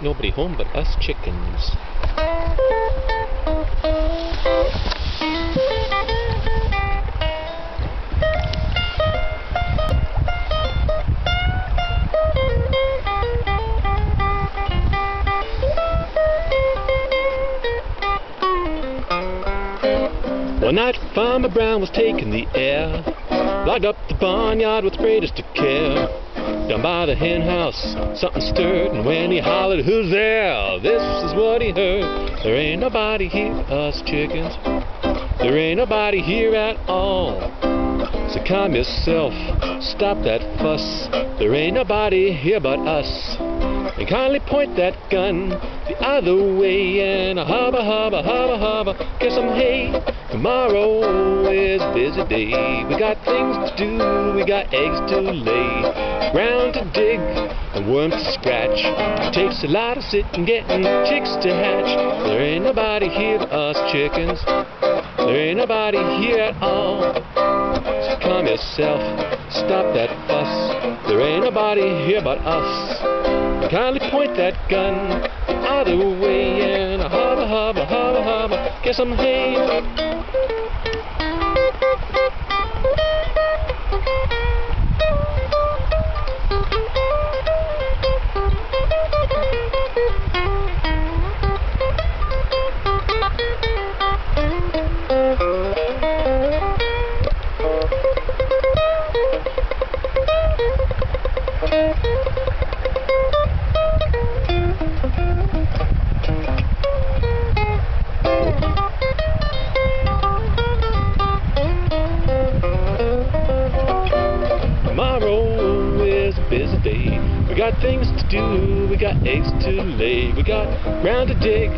Nobody home but us chickens. One night Farmer Brown was taking the air Locked up the barnyard with greatest of care. Down by the hen house something stirred And when he hollered, who's there? This is what he heard. There ain't nobody here, but us chickens. There ain't nobody here at all. So calm yourself, stop that fuss. There ain't nobody here but us and kindly point that gun the other way and a hubba hubba hubba hubba get some hay tomorrow is a busy day. We got things to do we got eggs to lay. Ground to dig and worms to scratch. It takes a lot of sitting getting chicks to hatch. There ain't nobody here but us chickens there ain't nobody here at all. So calm yourself. Stop that fuss. There ain't nobody here but us. Kindly point that gun. Out the way and a hubba hubba hubba hubba get some hay. Got things to do, we got eggs to lay, we got ground to dig,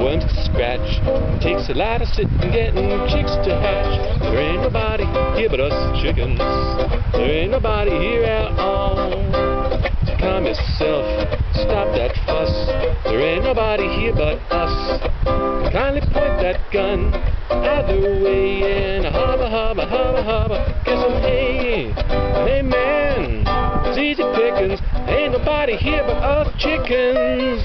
worms to scratch. It takes a lot of sitting, getting chicks to hatch. There ain't nobody here but us chickens. There ain't nobody here at all. So calm yourself, stop that fuss. There ain't nobody here but us. Kindly point that gun either way and hubba hubba hubba hubba. Get some hay, hey man nobody here but us chickens.